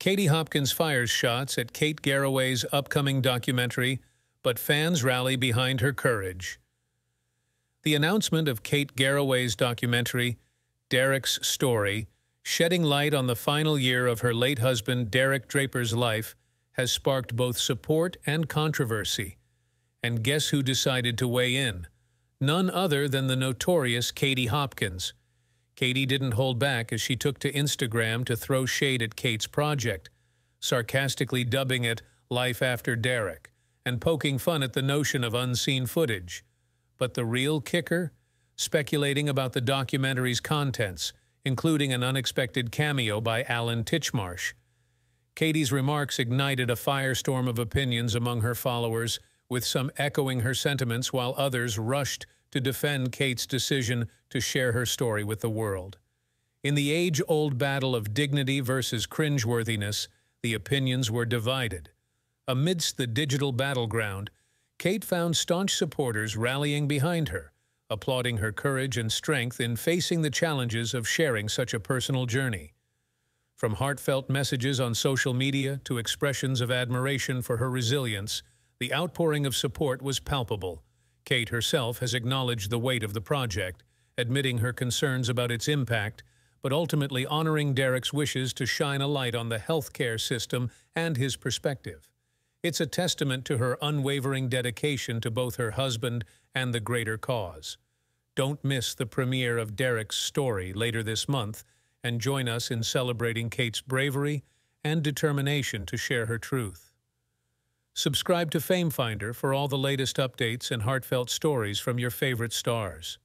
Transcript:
Katie Hopkins fires shots at Kate Garraway's upcoming documentary, but fans rally behind her courage. The announcement of Kate Garraway's documentary, Derek's Story, shedding light on the final year of her late husband Derek Draper's life, has sparked both support and controversy. And guess who decided to weigh in? None other than the notorious Katie Hopkins. Katie didn't hold back as she took to Instagram to throw shade at Kate's project, sarcastically dubbing it Life After Derek, and poking fun at the notion of unseen footage. But the real kicker? Speculating about the documentary's contents, including an unexpected cameo by Alan Titchmarsh. Katie's remarks ignited a firestorm of opinions among her followers, with some echoing her sentiments while others rushed to defend Kate's decision to share her story with the world. In the age-old battle of dignity versus cringeworthiness, the opinions were divided. Amidst the digital battleground, Kate found staunch supporters rallying behind her, applauding her courage and strength in facing the challenges of sharing such a personal journey. From heartfelt messages on social media to expressions of admiration for her resilience, the outpouring of support was palpable, Kate herself has acknowledged the weight of the project, admitting her concerns about its impact, but ultimately honoring Derek's wishes to shine a light on the healthcare system and his perspective. It's a testament to her unwavering dedication to both her husband and the greater cause. Don't miss the premiere of Derek's story later this month and join us in celebrating Kate's bravery and determination to share her truth. Subscribe to FameFinder for all the latest updates and heartfelt stories from your favorite stars.